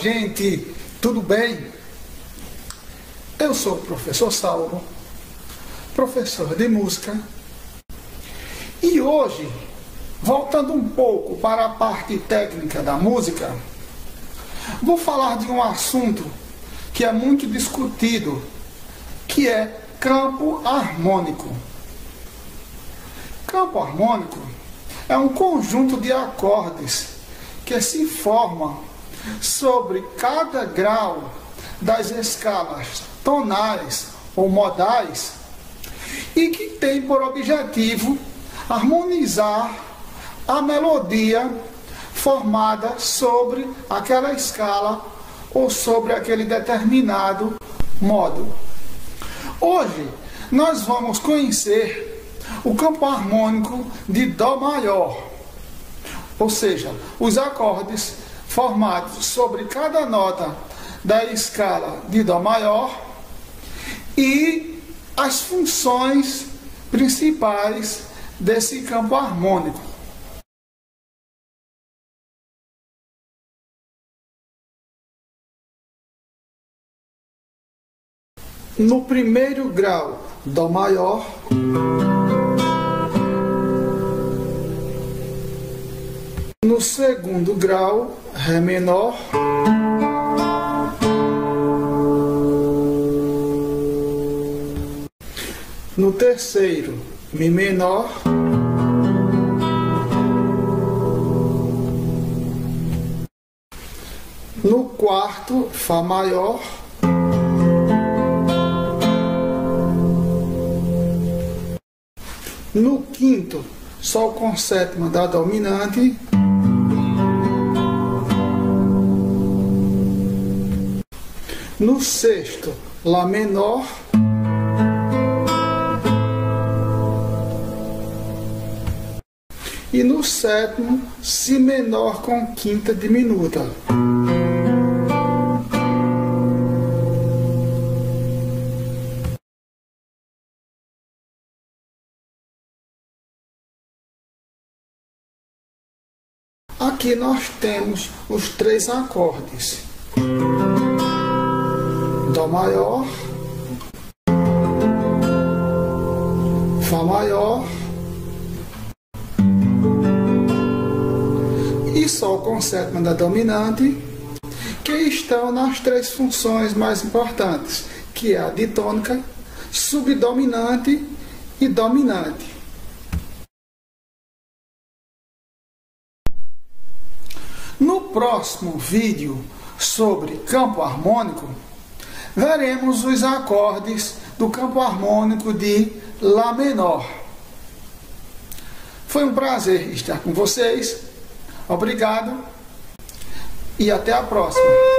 gente, tudo bem? Eu sou o professor Saulo, professor de música, e hoje, voltando um pouco para a parte técnica da música, vou falar de um assunto que é muito discutido, que é campo harmônico. Campo harmônico é um conjunto de acordes que se formam sobre cada grau das escalas tonais ou modais e que tem por objetivo harmonizar a melodia formada sobre aquela escala ou sobre aquele determinado módulo. Hoje nós vamos conhecer o campo harmônico de Dó maior, ou seja, os acordes formados sobre cada nota da escala de Dó maior e as funções principais desse campo harmônico. No primeiro grau, Dó maior. No segundo grau, Ré menor. No terceiro, Mi menor. No quarto, Fá maior. No quinto, Sol com sétima da dominante. No sexto, Lá menor. E no sétimo, Si menor com quinta diminuta. Aqui nós temos os três acordes. Dó maior, Fá maior e Sol com sétima da dominante, que estão nas três funções mais importantes, que é a ditônica, subdominante e dominante. No próximo vídeo sobre campo harmônico, veremos os acordes do campo harmônico de Lá menor. Foi um prazer estar com vocês. Obrigado e até a próxima.